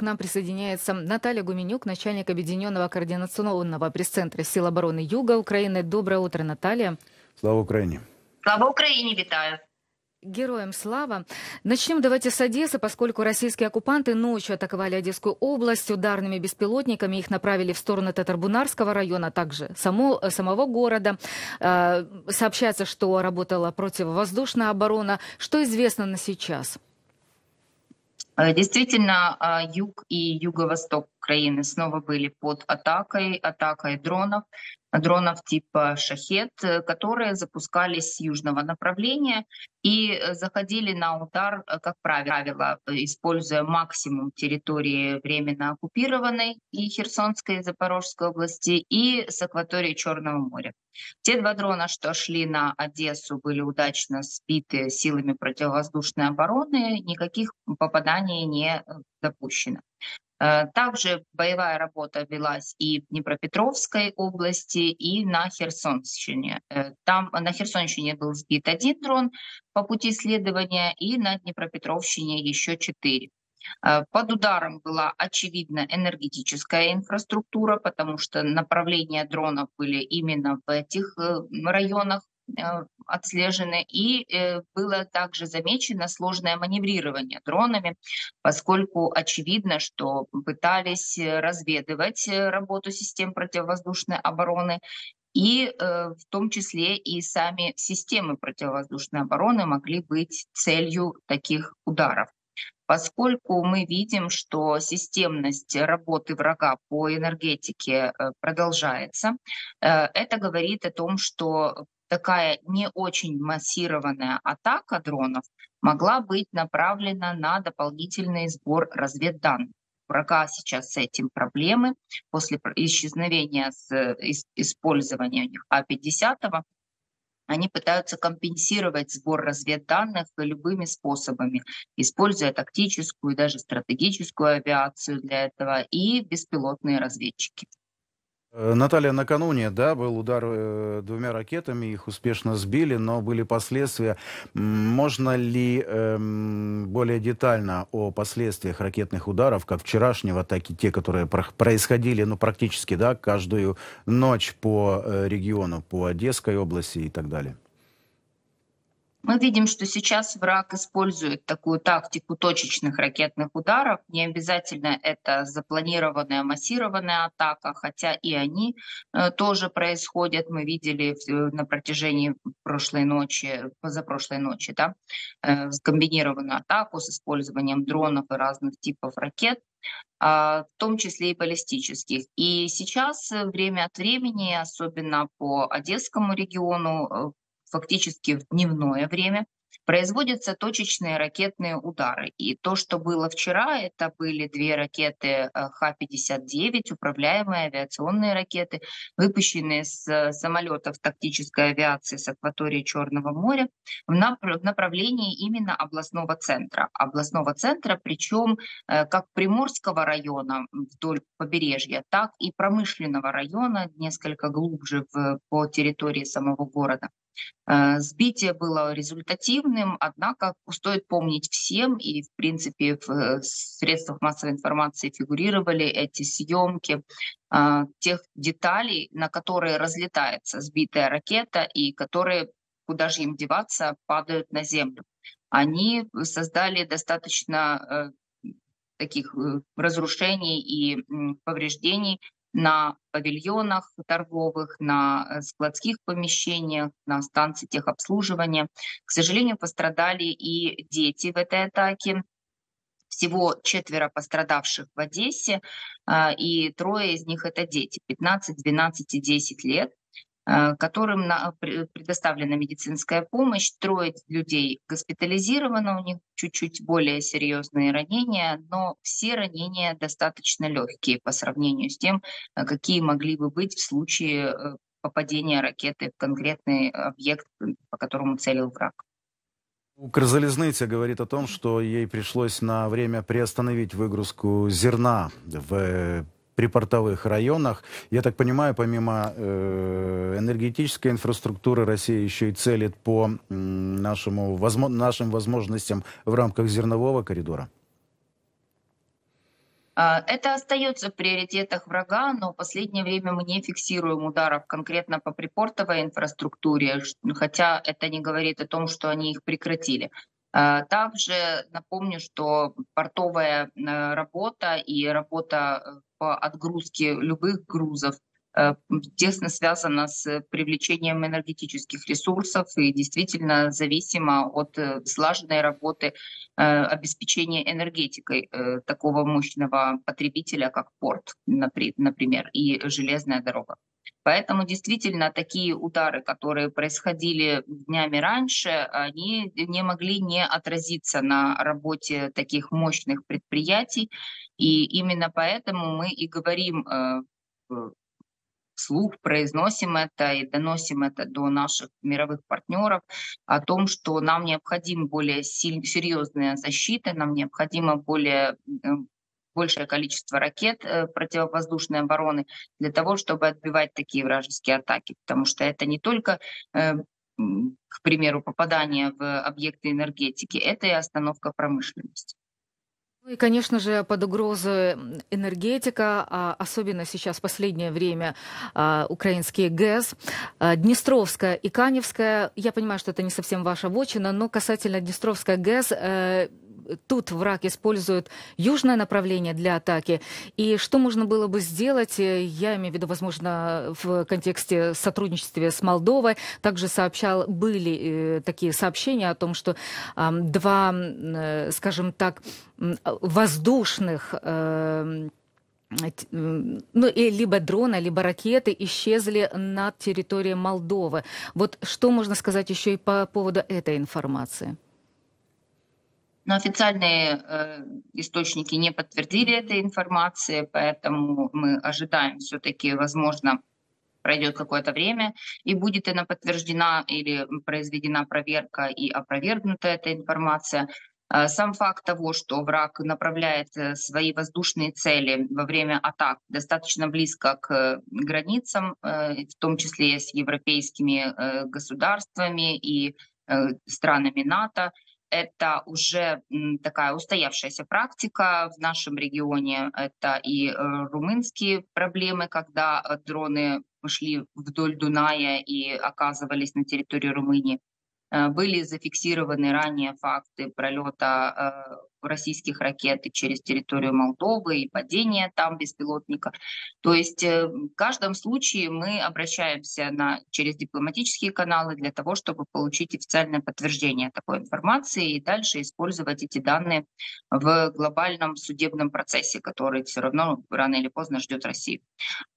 К нам присоединяется Наталья Гуменюк, начальник Объединенного координационного пресс-центра Сил обороны Юга Украины. Доброе утро, Наталья. Слава Украине. Слава Украине, витаю. Героям слава. Начнем давайте с Одессы, поскольку российские оккупанты ночью атаковали Одесскую область ударными беспилотниками. Их направили в сторону Татарбунарского района, а также само, самого города. Э, сообщается, что работала противовоздушная оборона. Что известно на сейчас? Э, действительно, а, юг и юго-восток Украины снова были под атакой, атакой дронов дронов типа «Шахет», э, которые запускались с южного направления и э, заходили на удар, э, как правило, используя максимум территории временно оккупированной и Херсонской, и Запорожской области, и с акватории Черного моря. Те два дрона, что шли на Одессу, были удачно сбиты силами противовоздушной обороны, никаких попаданий не допущено. Э, также боевая работа велась и в Днепропетровской области, и на Херсонщине. Э, там на Херсонщине был сбит один дрон по пути следования, и на Днепропетровщине еще четыре. Э, под ударом была очевидно энергетическая инфраструктура, потому что направления дронов были именно в этих районах Э, отслежены. И э, было также замечено сложное маневрирование дронами, поскольку очевидно, что пытались разведывать э, работу систем противовоздушной обороны и в том числе и сами системы противовоздушной обороны могли быть целью таких ударов. Поскольку мы видим, что системность работы врага по энергетике продолжается, это говорит о том, что такая не очень массированная атака дронов могла быть направлена на дополнительный сбор разведданных. Врага сейчас с этим проблемы. После исчезновения с использования А-50 они пытаются компенсировать сбор разведданных любыми способами, используя тактическую и даже стратегическую авиацию для этого и беспилотные разведчики. Э, Наталья, накануне, да, был удар э, двумя ракетами, их успешно сбили, но были последствия. Можно ли э, более детально о последствиях ракетных ударов, как вчерашнего, так и те, которые происходили, ну, практически, да, каждую ночь по э, региону, по Одесской области и так далее? Мы видим, что сейчас враг использует такую тактику точечных ракетных ударов. Не обязательно это запланированная массированная атака, хотя и они э, тоже происходят. Мы видели на протяжении прошлой ночи, позапрошлой ночи, да, э, комбинированную атаку с использованием дронов и разных типов ракет а, в том числе и баллистических. И сейчас э, время от времени, особенно по Одесскому региону, э, фактически в дневное время, производятся точечные ракетные удары. И то, что было вчера, это были две ракеты э, Х-59, управляемые авиационные ракеты, выпущенные с э, самолетов тактической авиации с акватории Черного моря в направлении именно областного центра. Областного центра, причем э, как Приморского района вдоль побережья, так и промышленного района, несколько глубже в, по территории самого города. Э, сбитие было результативным, однако стоит помнить всем, и в принципе в э, средствах массовой информации фигурировали эти съемки э, тех деталей, на которые разлетается сбитая ракета и которые, куда же им деваться, падают на землю. Они создали достаточно таких разрушений и повреждений на павильонах торговых, на э, складских помещениях, на станции техобслуживания. К сожалению, пострадали и дети в этой атаке. Всего четверо пострадавших в Одессе, а, и трое из них это дети, 15, 12 и 10 лет. Э, которым предоставлена медицинская помощь. Трое людей госпитализировано, у них чуть-чуть более серьезные ранения, но все ранения достаточно легкие по сравнению с тем, э, какие могли бы быть в случае э, попадения ракеты в конкретный объект, по которому целил враг. Укрзалезница говорит о том, что ей пришлось на время приостановить выгрузку зерна в припортовых районах. Я так понимаю, помимо э, энергетической инфраструктуры, Россия еще и целит по э, нашему, возможно, нашим возможностям в рамках зернового коридора. А, это остается в приоритетах врага, но в последнее время мы не фиксируем ударов конкретно по припортовой инфраструктуре, хотя это не говорит о том, что они их прекратили. А, также напомню, что портовая э, работа и работа по отгрузке любых грузов Э, тесно связана с привлечением энергетических ресурсов и действительно зависима от э, слаженной работы э, обеспечения энергетикой такого мощного потребителя, как порт, например, и железная дорога. Поэтому действительно такие удары, которые происходили днями раньше, они не могли не отразиться на работе таких мощных предприятий. И именно поэтому мы и говорим вслух произносим это и доносим это до наших мировых партнеров о том, что нам необходим более серьезная защита, нам необходимо более э, большее количество ракет э, противовоздушной обороны для того, чтобы отбивать такие вражеские атаки, потому что это не только э, к примеру, попадание в объекты энергетики, это и остановка промышленности. Ну и, конечно же, под угрозой энергетика, а особенно сейчас в последнее время а, украинский ГЭС, а, Днестровская и Каневская. Я понимаю, что это не совсем ваша вотчина, но касательно Днестровская ГЭС, э, тут враг использует южное направление для атаки. И что можно было бы сделать, э, я имею в виду, возможно, в контексте сотрудничества с Молдовой, также сообщал, были э, такие сообщения о том, что два, э, скажем так, воздушных э, ну, и либо дроны, либо ракеты исчезли над территорией Молдовы. Вот что можно сказать еще и по поводу этой информации? Но официальные э, источники не подтвердили этой информации, поэтому мы ожидаем все-таки, возможно, пройдет какое-то время, и будет она подтверждена или произведена проверка и опровергнута эта информация. А сам факт того, что враг направляет э, свои воздушные цели во время атак достаточно близко к границам, э, в том числе с европейскими э, государствами и странами НАТО, это уже такая устоявшаяся практика в нашем регионе. Это и э, румынские проблемы, когда э, дроны шли вдоль Дуная и оказывались на территории Румынии. Э, были зафиксированы ранее факты пролета российских ракет через территорию Молдовы и падения там беспилотника. То есть э, в каждом случае мы обращаемся на, через дипломатические каналы для того, чтобы получить официальное подтверждение такой информации и дальше использовать эти данные в глобальном судебном процессе, который все равно рано или поздно ждет Россию.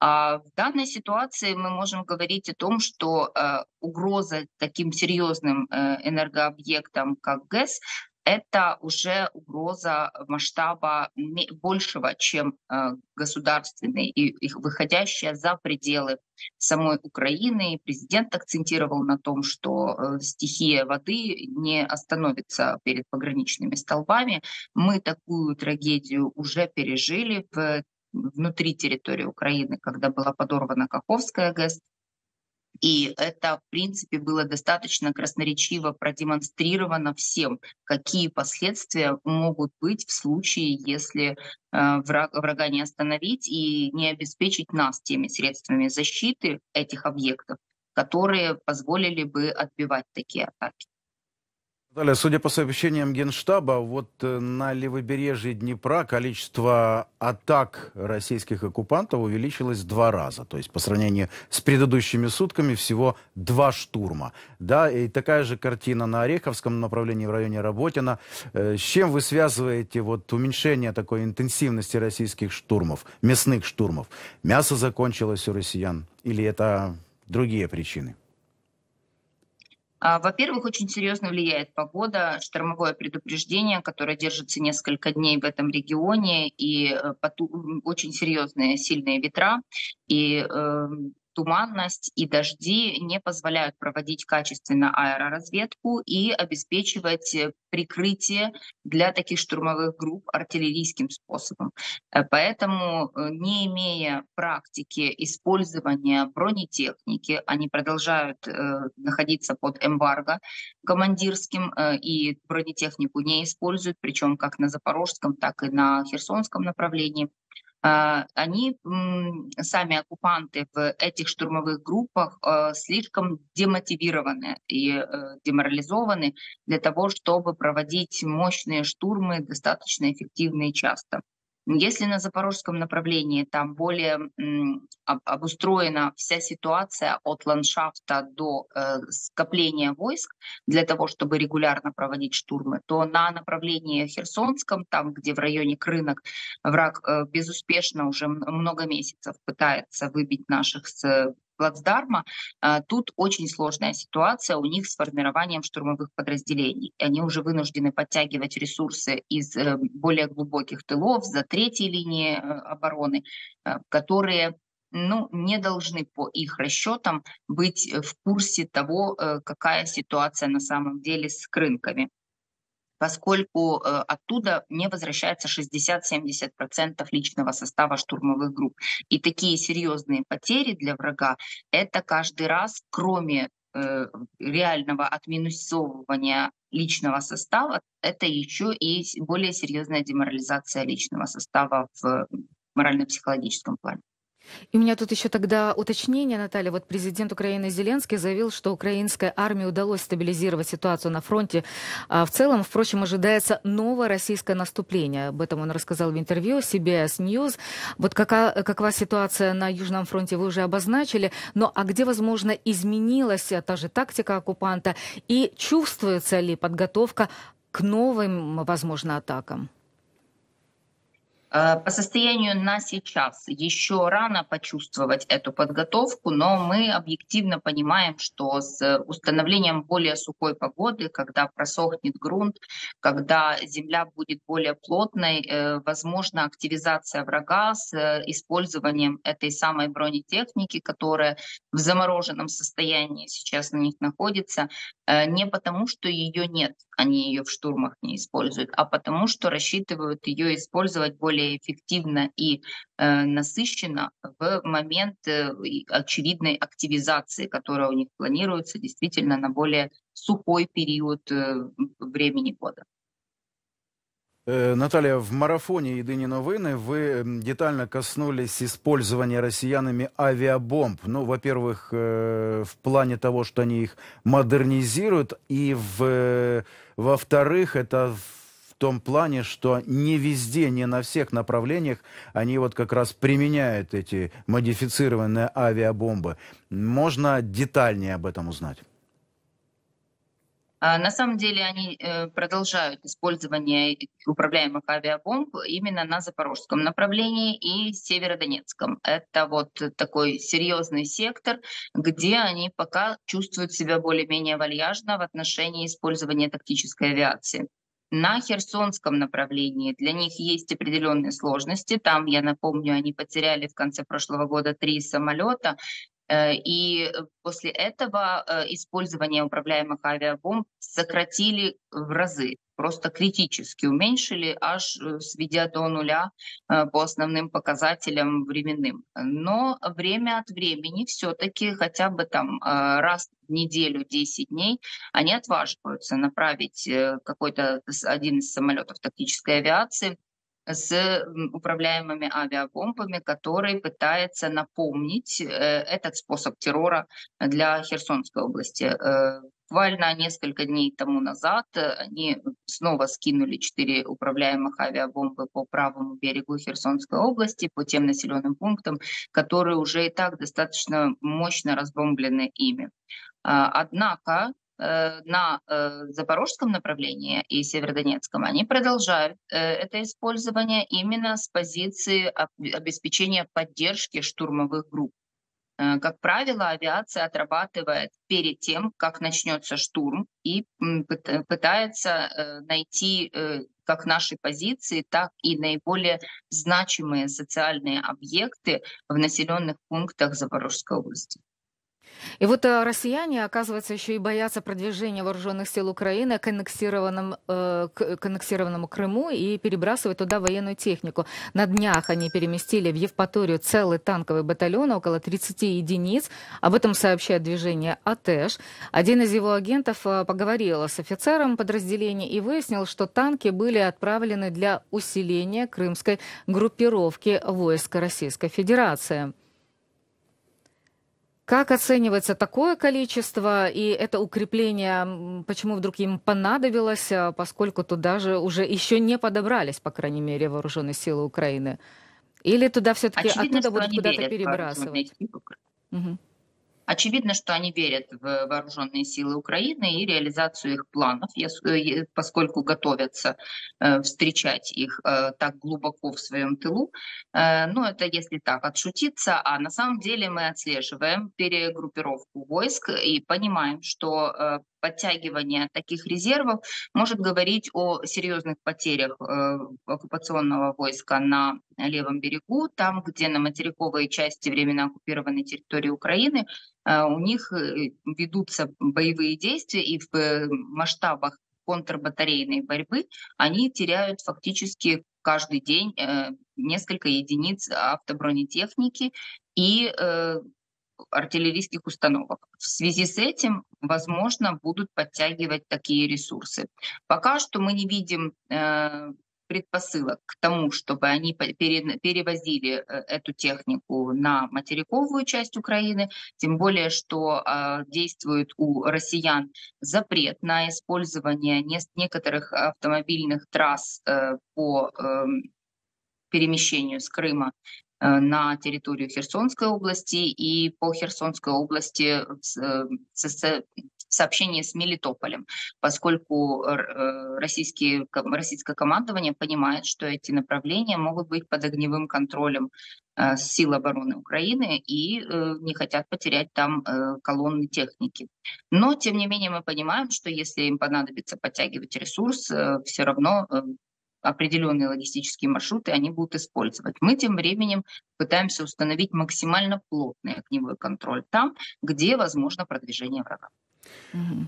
А в данной ситуации мы можем говорить о том, что э, угроза таким серьезным э, энергообъектам, как ГЭС, это уже угроза масштаба большего, чем э, государственный, и выходящая за пределы самой Украины. Президент акцентировал на том, что э, стихия воды не остановится перед пограничными столбами. Мы такую трагедию уже пережили в внутри территории Украины, когда была подорвана Каховская ГЭС, и это, в принципе, было достаточно красноречиво продемонстрировано всем, какие последствия могут быть в случае, если э, враг, врага не остановить и не обеспечить нас теми средствами защиты этих объектов, которые позволили бы отбивать такие атаки. Далее, судя по сообщениям Генштаба, вот э, на левобережье Днепра количество атак российских оккупантов увеличилось в два раза. То есть по сравнению с предыдущими сутками всего два штурма. Да, и такая же картина на Ореховском направлении в районе Работина. Э, с чем вы связываете вот уменьшение такой интенсивности российских штурмов, мясных штурмов? Мясо закончилось у россиян или это другие причины? А, во-первых, очень серьезно влияет погода, штормовое предупреждение, которое держится несколько дней в этом регионе, и э, очень серьезные сильные ветра. И э, туманность и дожди не позволяют проводить качественно аэроразведку и обеспечивать прикрытие для таких штурмовых групп артиллерийским способом. Поэтому, не имея практики использования бронетехники, они продолжают находиться под эмбарго командирским и бронетехнику не используют, причем как на Запорожском, так и на Херсонском направлении. А, они, сами оккупанты в этих штурмовых группах а, слишком демотивированы и э, деморализованы для того, чтобы проводить мощные штурмы достаточно эффективно и часто. Если на запорожском направлении там более обустроена вся ситуация от ландшафта до э, скопления войск для того, чтобы регулярно проводить штурмы, то на направлении Херсонском, там, где в районе Крынок, враг э, безуспешно уже много месяцев пытается выбить наших с плацдарма, а, тут очень сложная ситуация у них с формированием штурмовых подразделений. Они уже вынуждены подтягивать ресурсы из э, более глубоких тылов за третьей линии э, обороны, э, которые ну, не должны по их расчетам быть в курсе того, какая ситуация на самом деле с рынками поскольку э, оттуда не возвращается 60-70% личного состава штурмовых групп. И такие серьезные потери для врага – это каждый раз, кроме э, реального отминусовывания личного состава, это еще и более серьезная деморализация личного состава в морально-психологическом плане. И у меня тут еще тогда уточнение, Наталья. Вот президент Украины Зеленский заявил, что украинской армии удалось стабилизировать ситуацию на фронте. А в целом, впрочем, ожидается новое российское наступление. Об этом он рассказал в интервью CBS News. Вот какая, какова ситуация на Южном фронте вы уже обозначили. Но а где, возможно, изменилась та же тактика оккупанта? И чувствуется ли подготовка к новым, возможно, атакам? Э, по состоянию на сейчас еще рано почувствовать эту подготовку, но мы объективно понимаем, что с установлением более сухой погоды, когда просохнет грунт, когда земля будет более плотной, э, возможно активизация врага с э, использованием этой самой бронетехники, которая в замороженном состоянии сейчас на них находится, не потому, что ее нет, они ее в штурмах не используют, а потому, что рассчитывают ее использовать более более эффективно и э, насыщенно в момент э, очевидной активизации, которая у них планируется действительно на более сухой период э, времени года. Э, Наталья, в марафоне «Єдині новини» вы детально коснулись использования россиянами авиабомб. Ну, во-первых, э, в плане того, что они их модернизируют, и в, во-вторых, это том плане, что не везде, не на всех направлениях они вот как раз применяют эти модифицированные авиабомбы. Можно детальнее об этом узнать? А, на самом деле они э, продолжают использование управляемых авиабомб именно на запорожском направлении и северодонецком. Это вот такой серьезный сектор, где они пока чувствуют себя более-менее вальяжно в отношении использования тактической авиации. На Херсонском направлении для них есть определенные сложности. Там, я напомню, они потеряли в конце прошлого года три самолета. Э, и после этого э, использование управляемых авиабомб сократили в разы просто критически уменьшили, аж э, сведя до нуля э, по основным показателям временным. Но время от времени все-таки хотя бы там э, раз в неделю, 10 дней, они отваживаются направить какой-то один из самолетов тактической авиации с управляемыми авиабомбами, который пытается напомнить этот способ террора для Херсонской области. Буквально несколько дней тому назад э, они снова скинули четыре управляемых авиабомбы по правому берегу Херсонской области, по тем населенным пунктам, которые уже и так достаточно мощно разбомблены ими. А, однако э, на э, запорожском направлении и северодонецком они продолжают это использование именно с позиции обеспечения поддержки штурмовых групп. Э, как правило, авиация отрабатывает перед тем, как начнется штурм, и пытается э, найти э, как наши позиции, так и наиболее значимые социальные объекты в населенных пунктах Запорожской области. И вот э, россияне, оказывается, еще и боятся продвижения вооруженных сил Украины к, аннексированным, э, к аннексированному Крыму и перебрасывать туда военную технику. На днях они переместили в Евпаторию целый танковый батальон, около 30 единиц. Об этом сообщает движение АТЭШ. Один из его агентов э, поговорил с офицером подразделения и выяснил, что танки были отправлены для усиления крымской группировки войск Российской Федерации. Как оценивается такое количество и это укрепление, почему вдруг им понадобилось, а, поскольку туда же уже еще не подобрались, по крайней мере, вооруженные силы Украины? Или туда все-таки оттуда будут куда-то перебрасывать? Угу. Очевидно, что они верят в вооруженные силы Украины и реализацию их планов, э, поскольку готовятся э, встречать их э, так глубоко в своем тылу. Но это если так отшутиться, а на самом деле мы отслеживаем перегруппировку войск и понимаем, что подтягивание таких резервов может говорить о серьезных потерях э, оккупационного войска на левом берегу, там, где на материковой части временно оккупированной территории Украины э, у них э, ведутся боевые действия, и в масштабах контрбатарейной борьбы они теряют фактически каждый день несколько единиц автобронетехники и артиллерийских установок. В связи с этим, возможно, будут подтягивать такие ресурсы. Пока что мы не видим э, предпосылок к тому, чтобы они перевозили э, эту технику на материковую часть Украины, тем более, что э, действует у россиян запрет на использование некоторых автомобильных трасс э, по э, перемещению с Крыма на территорию Херсонской области и по Херсонской области в сообщении с Мелитополем, поскольку э, российские, российское командование понимает, что эти направления могут быть под огневым контролем э, сил обороны Украины и не хотят потерять там колонны техники. Но, тем не менее, мы понимаем, что если им понадобится подтягивать ресурс, все равно определенные логистические маршруты они будут использовать. Мы тем временем пытаемся установить максимально плотный огневой контроль там, где возможно продвижение врага.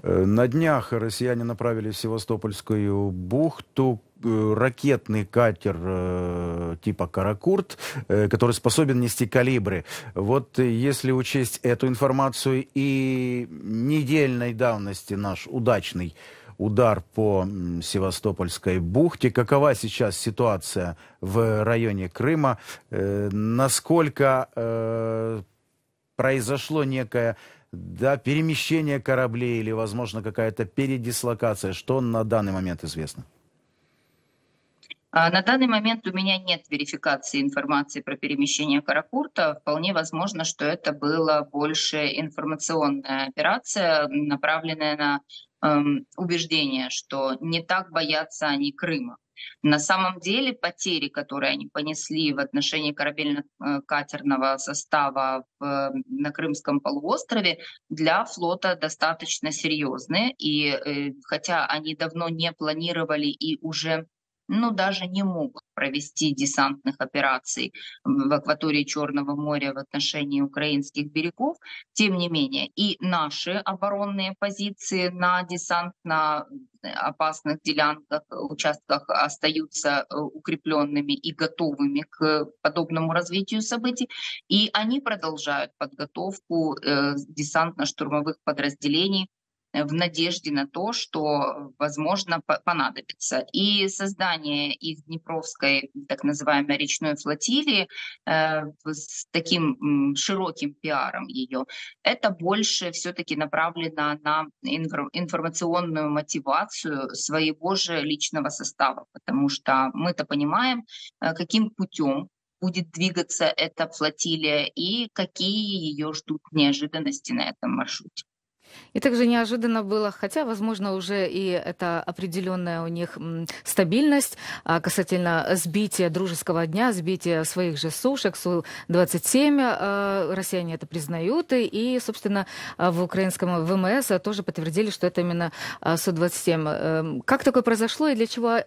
Э, на днях россияне направили в Севастопольскую бухту э, ракетный катер э, типа «Каракурт», который способен нести калибры. Вот если учесть эту информацию и недельной давности наш удачный удар по Севастопольской бухте. Какова сейчас ситуация в районе Крыма? Э, насколько э, произошло некое да, перемещение кораблей или, возможно, какая-то передислокация? Что на данный момент известно? А на данный момент у меня нет верификации информации про перемещение Каракурта. Вполне возможно, что это была больше информационная операция, направленная на убеждение, что не так боятся они Крыма. На самом деле потери, которые они понесли в отношении корабельно-катерного состава в, на Крымском полуострове, для флота достаточно серьезные. И э, хотя они давно не планировали и уже ну, даже не могут провести десантных операций в акватории Черного моря в отношении украинских берегов. Тем не менее, и наши оборонные позиции на десантно опасных делянках, участках остаются э, укрепленными и готовыми к подобному развитию событий. И они продолжают подготовку э, десантно-штурмовых подразделений в надежде на то, что, возможно, понадобится. И создание их Днепровской так называемой речной флотилии э, с таким широким пиаром ее, это больше все-таки направлено на информационную мотивацию своего же личного состава, потому что мы-то понимаем, э, каким путем будет двигаться эта флотилия и какие ее ждут неожиданности на этом маршруте. И также неожиданно было, хотя, возможно, уже и это определенная у них стабильность а, касательно сбития дружеского дня, сбития своих же сушек, Су-27, а, россияне это признают, и, собственно, в украинском ВМС тоже подтвердили, что это именно Су-27. Эм, как такое произошло и для чего,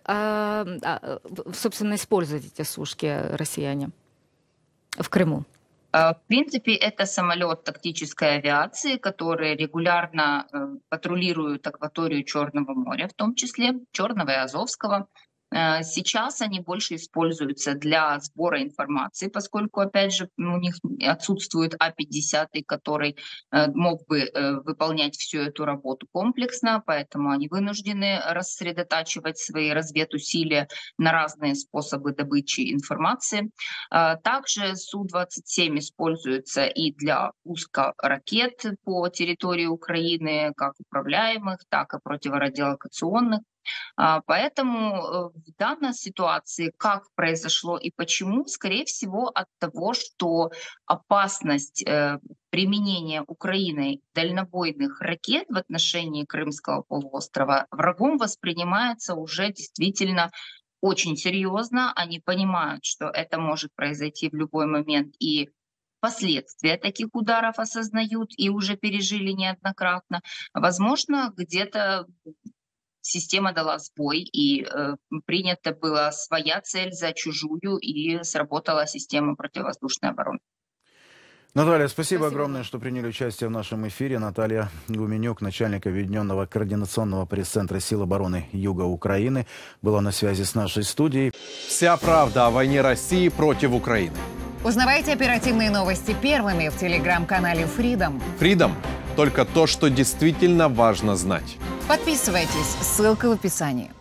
собственно, используют эти сушки россияне в Крыму? А, в принципе, это самолет тактической авиации, который регулярно э, патрулирует акваторию Черного моря, в том числе Черного и Азовского. Э, сейчас они больше используются для сбора информации, поскольку, опять же, у них отсутствует А-50, который э, мог бы э, выполнять всю эту работу комплексно, поэтому они вынуждены рассредотачивать свои разведусилия на разные способы добычи информации. Также Су-27 используется и для пуска ракет по территории Украины, как управляемых, так и противорадиолокационных. А, поэтому э, в данной ситуации, как произошло и почему, скорее всего, от того, что опасность э, применения Украиной дальнобойных ракет в отношении Крымского полуострова врагом воспринимается уже действительно очень серьезно. Они понимают, что это может произойти в любой момент и последствия таких ударов осознают и уже пережили неоднократно. Возможно, где-то система дала сбой, и э, принята была своя цель за чужую, и сработала система противовоздушной обороны. Наталья, спасибо, спасибо огромное, что приняли участие в нашем эфире. Наталья Гуменюк, начальник Объединенного координационного пресс-центра сил обороны Юга Украины, была на связи с нашей студией. Вся правда о войне России против Украины. Узнавайте оперативные новости первыми в телеграм-канале Freedom. Freedom – только то, что действительно важно знать. Подписывайтесь, ссылка в описании.